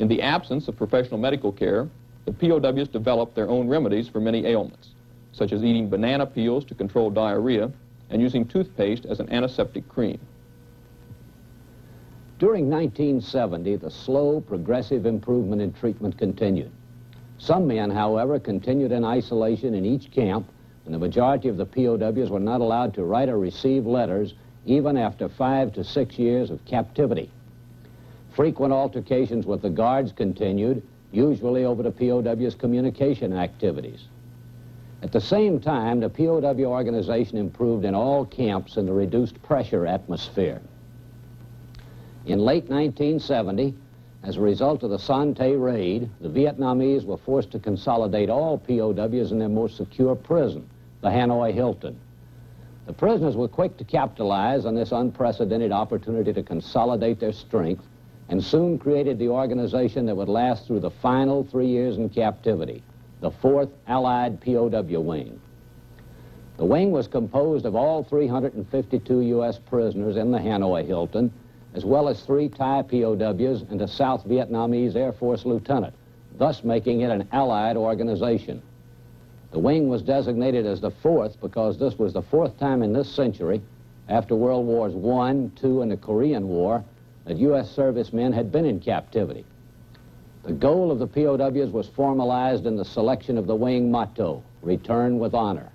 In the absence of professional medical care, the POWs developed their own remedies for many ailments, such as eating banana peels to control diarrhea and using toothpaste as an antiseptic cream. During 1970, the slow, progressive improvement in treatment continued. Some men, however, continued in isolation in each camp, and the majority of the POWs were not allowed to write or receive letters even after five to six years of captivity. Frequent altercations with the guards continued, usually over the POW's communication activities. At the same time, the POW organization improved in all camps in the reduced pressure atmosphere. In late 1970, as a result of the Tay raid, the Vietnamese were forced to consolidate all POWs in their most secure prison, the Hanoi Hilton. The prisoners were quick to capitalize on this unprecedented opportunity to consolidate their strength and soon created the organization that would last through the final three years in captivity, the 4th Allied POW Wing. The wing was composed of all 352 U.S. prisoners in the Hanoi Hilton as well as three Thai POWs and a South Vietnamese Air Force lieutenant, thus making it an allied organization. The wing was designated as the fourth because this was the fourth time in this century, after World Wars I, II, and the Korean War, that U.S. servicemen had been in captivity. The goal of the POWs was formalized in the selection of the wing motto, return with honor.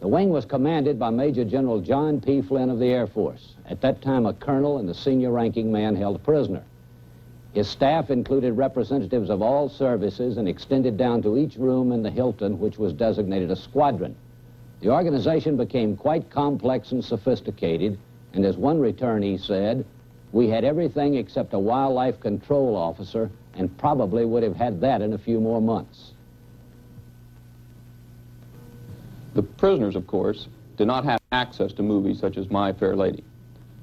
The wing was commanded by Major General John P. Flynn of the Air Force, at that time a colonel and the senior ranking man held prisoner. His staff included representatives of all services and extended down to each room in the Hilton, which was designated a squadron. The organization became quite complex and sophisticated, and as one returnee said, we had everything except a wildlife control officer and probably would have had that in a few more months. The prisoners, of course, did not have access to movies such as My Fair Lady.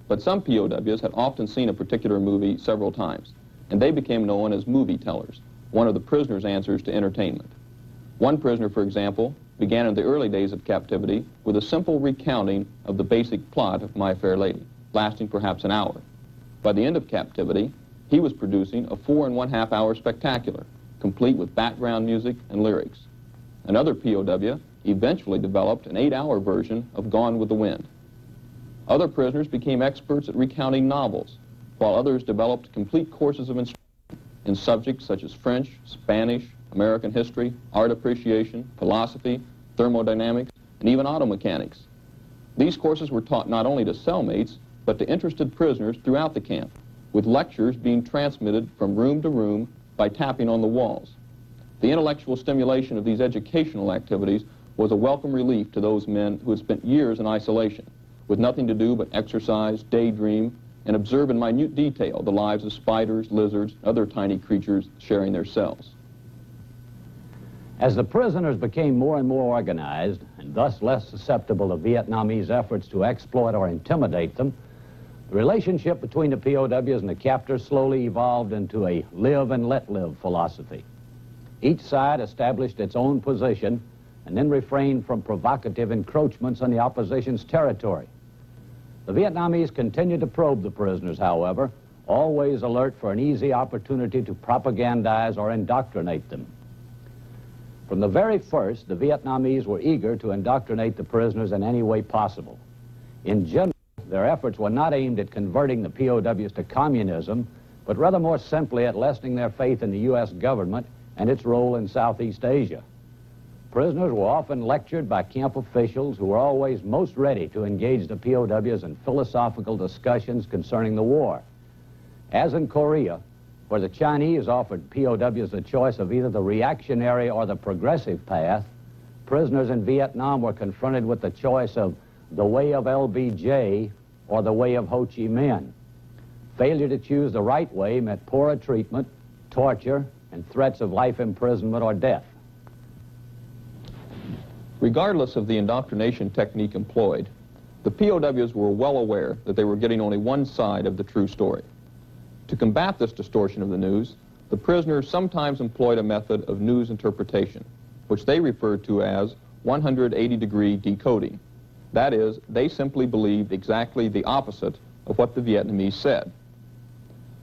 But some POWs had often seen a particular movie several times, and they became known as movie tellers, one of the prisoners' answers to entertainment. One prisoner, for example, began in the early days of captivity with a simple recounting of the basic plot of My Fair Lady, lasting perhaps an hour. By the end of captivity, he was producing a four and one half hour spectacular, complete with background music and lyrics. Another POW eventually developed an eight-hour version of Gone with the Wind. Other prisoners became experts at recounting novels, while others developed complete courses of instruction in subjects such as French, Spanish, American history, art appreciation, philosophy, thermodynamics, and even auto mechanics. These courses were taught not only to cellmates, but to interested prisoners throughout the camp, with lectures being transmitted from room to room by tapping on the walls. The intellectual stimulation of these educational activities was a welcome relief to those men who had spent years in isolation, with nothing to do but exercise, daydream, and observe in minute detail the lives of spiders, lizards, and other tiny creatures sharing their cells. As the prisoners became more and more organized, and thus less susceptible to Vietnamese efforts to exploit or intimidate them, the relationship between the POWs and the captors slowly evolved into a live and let live philosophy. Each side established its own position and then refrained from provocative encroachments on the opposition's territory. The Vietnamese continued to probe the prisoners, however, always alert for an easy opportunity to propagandize or indoctrinate them. From the very first, the Vietnamese were eager to indoctrinate the prisoners in any way possible. In general, their efforts were not aimed at converting the POWs to communism, but rather more simply at lessening their faith in the U.S. government and its role in Southeast Asia. Prisoners were often lectured by camp officials who were always most ready to engage the POWs in philosophical discussions concerning the war. As in Korea, where the Chinese offered POWs the choice of either the reactionary or the progressive path, prisoners in Vietnam were confronted with the choice of the way of LBJ or the way of Ho Chi Minh. Failure to choose the right way meant poorer treatment, torture, and threats of life imprisonment or death. Regardless of the indoctrination technique employed, the POWs were well aware that they were getting only one side of the true story. To combat this distortion of the news, the prisoners sometimes employed a method of news interpretation, which they referred to as 180-degree decoding. That is, they simply believed exactly the opposite of what the Vietnamese said.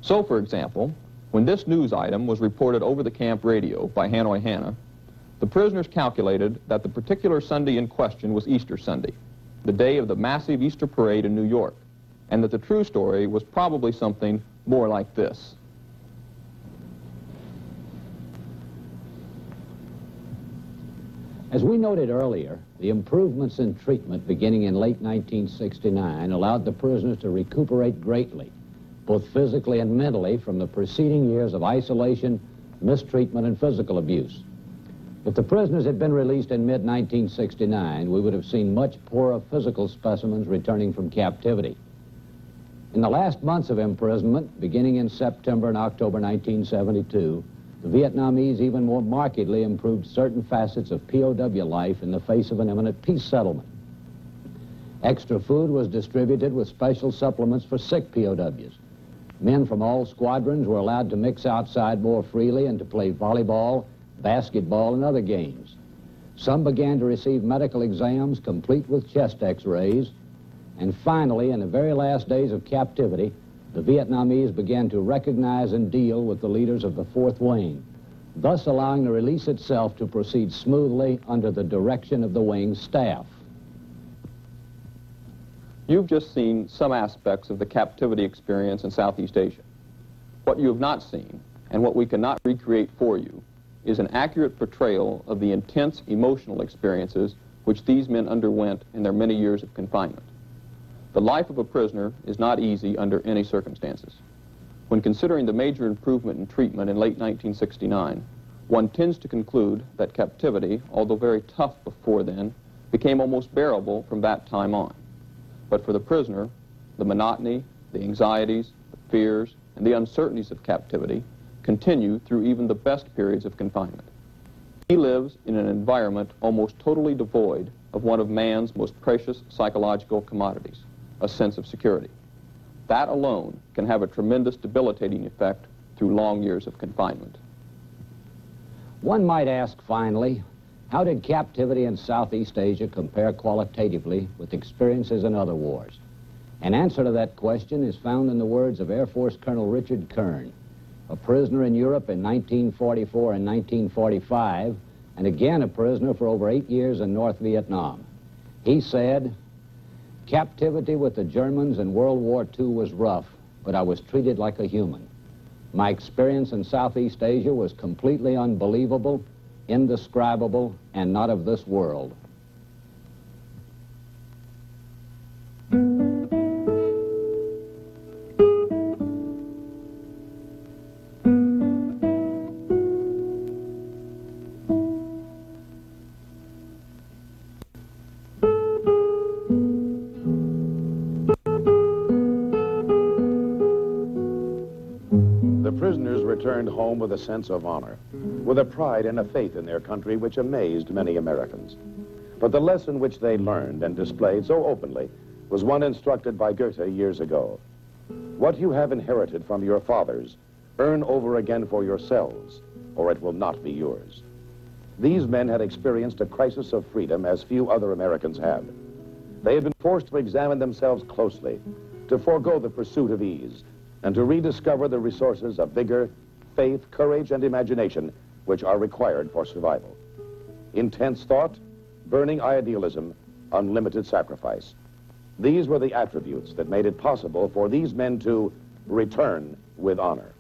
So, for example, when this news item was reported over the camp radio by Hanoi Hannah, the prisoners calculated that the particular Sunday in question was Easter Sunday, the day of the massive Easter parade in New York, and that the true story was probably something more like this. As we noted earlier, the improvements in treatment beginning in late 1969 allowed the prisoners to recuperate greatly, both physically and mentally, from the preceding years of isolation, mistreatment, and physical abuse. If the prisoners had been released in mid-1969, we would have seen much poorer physical specimens returning from captivity. In the last months of imprisonment, beginning in September and October 1972, the Vietnamese even more markedly improved certain facets of POW life in the face of an imminent peace settlement. Extra food was distributed with special supplements for sick POWs. Men from all squadrons were allowed to mix outside more freely and to play volleyball, basketball, and other games. Some began to receive medical exams complete with chest x-rays, and finally, in the very last days of captivity, the Vietnamese began to recognize and deal with the leaders of the Fourth Wing, thus allowing the release itself to proceed smoothly under the direction of the wing's staff. You've just seen some aspects of the captivity experience in Southeast Asia. What you have not seen, and what we cannot recreate for you, is an accurate portrayal of the intense emotional experiences which these men underwent in their many years of confinement. The life of a prisoner is not easy under any circumstances. When considering the major improvement in treatment in late 1969, one tends to conclude that captivity, although very tough before then, became almost bearable from that time on. But for the prisoner, the monotony, the anxieties, the fears, and the uncertainties of captivity continue through even the best periods of confinement. He lives in an environment almost totally devoid of one of man's most precious psychological commodities, a sense of security. That alone can have a tremendous debilitating effect through long years of confinement. One might ask finally, how did captivity in Southeast Asia compare qualitatively with experiences in other wars? An answer to that question is found in the words of Air Force Colonel Richard Keirn, a prisoner in Europe in 1944 and 1945, and again a prisoner for over eight years in North Vietnam. He said, Captivity with the Germans in World War II was rough, but I was treated like a human. My experience in Southeast Asia was completely unbelievable, indescribable, and not of this world. With a sense of honor, with a pride and a faith in their country which amazed many Americans. But the lesson which they learned and displayed so openly was one instructed by Goethe years ago. What you have inherited from your fathers, earn over again for yourselves, or it will not be yours. These men had experienced a crisis of freedom as few other Americans have. They had been forced to examine themselves closely, to forego the pursuit of ease, and to rediscover the resources of vigor, faith, courage, and imagination which are required for survival. Intense thought, burning idealism, unlimited sacrifice. These were the attributes that made it possible for these men to return with honor.